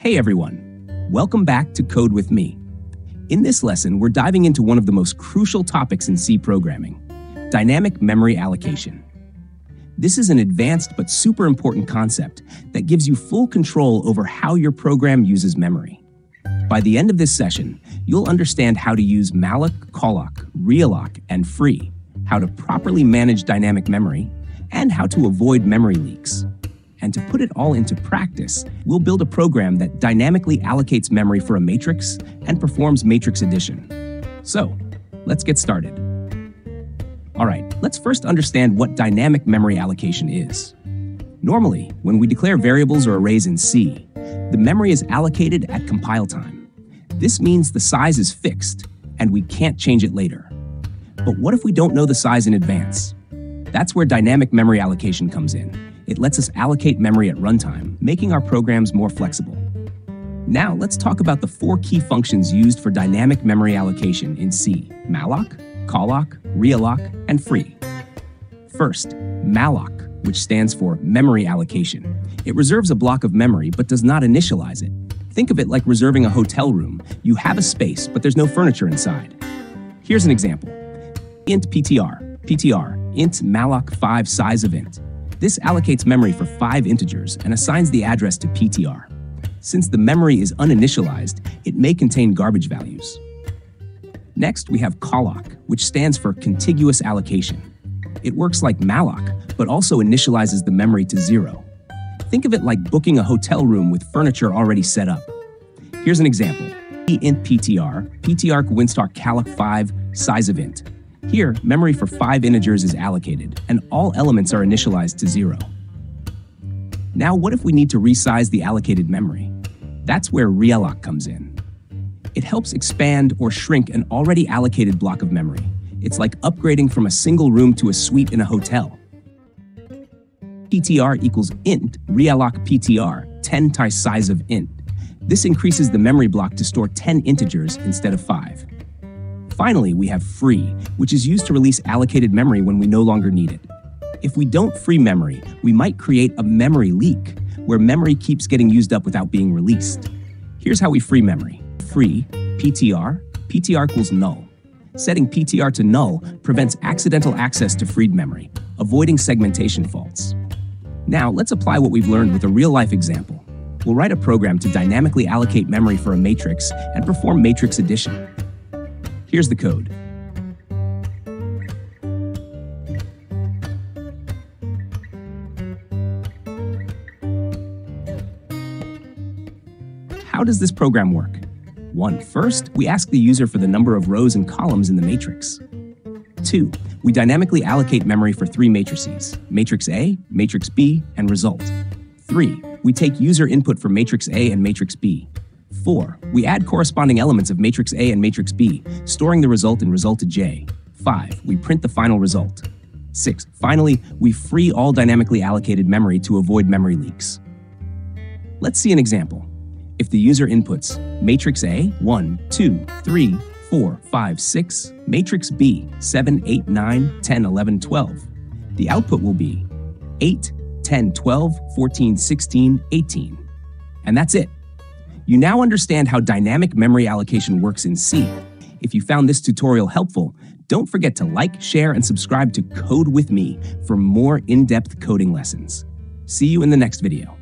Hey everyone, welcome back to Code with Me. In this lesson, we're diving into one of the most crucial topics in C programming, dynamic memory allocation. This is an advanced but super important concept that gives you full control over how your program uses memory. By the end of this session, you'll understand how to use malloc, calloc, realloc, and free, how to properly manage dynamic memory, and how to avoid memory leaks. And to put it all into practice, we'll build a program that dynamically allocates memory for a matrix and performs matrix addition. So, let's get started. All right, let's first understand what dynamic memory allocation is. Normally, when we declare variables or arrays in C, the memory is allocated at compile time. This means the size is fixed, and we can't change it later. But what if we don't know the size in advance? That's where dynamic memory allocation comes in it lets us allocate memory at runtime, making our programs more flexible. Now, let's talk about the four key functions used for dynamic memory allocation in C malloc, calloc, realloc, and free. First, malloc, which stands for memory allocation. It reserves a block of memory but does not initialize it. Think of it like reserving a hotel room. You have a space, but there's no furniture inside. Here's an example. int ptr, ptr, int malloc 5 size of int. This allocates memory for five integers and assigns the address to PTR. Since the memory is uninitialized, it may contain garbage values. Next, we have calloc, which stands for contiguous allocation. It works like malloc, but also initializes the memory to zero. Think of it like booking a hotel room with furniture already set up. Here's an example. int ptr, ptr winstar calloc 5, size of int. Here, memory for five integers is allocated, and all elements are initialized to zero. Now, what if we need to resize the allocated memory? That's where realloc comes in. It helps expand or shrink an already allocated block of memory. It's like upgrading from a single room to a suite in a hotel. PTR equals int realloc PTR, 10 times size of int. This increases the memory block to store 10 integers instead of 5. Finally, we have free, which is used to release allocated memory when we no longer need it. If we don't free memory, we might create a memory leak, where memory keeps getting used up without being released. Here's how we free memory. Free, PTR, PTR equals null. Setting PTR to null prevents accidental access to freed memory, avoiding segmentation faults. Now, let's apply what we've learned with a real-life example. We'll write a program to dynamically allocate memory for a matrix and perform matrix addition. Here's the code. How does this program work? One, first, we ask the user for the number of rows and columns in the matrix. 2. We dynamically allocate memory for three matrices, matrix A, matrix B, and result. 3. We take user input for matrix A and matrix B. 4. We add corresponding elements of matrix A and matrix B, storing the result in result to J. 5. We print the final result. 6. Finally, we free all dynamically allocated memory to avoid memory leaks. Let's see an example. If the user inputs matrix A 1, 2, 3, 4, 5, 6, matrix B 7, 8, 9, 10, 11, 12, the output will be 8, 10, 12, 14, 16, 18. And that's it. You now understand how dynamic memory allocation works in C. If you found this tutorial helpful, don't forget to like, share, and subscribe to Code With Me for more in-depth coding lessons. See you in the next video.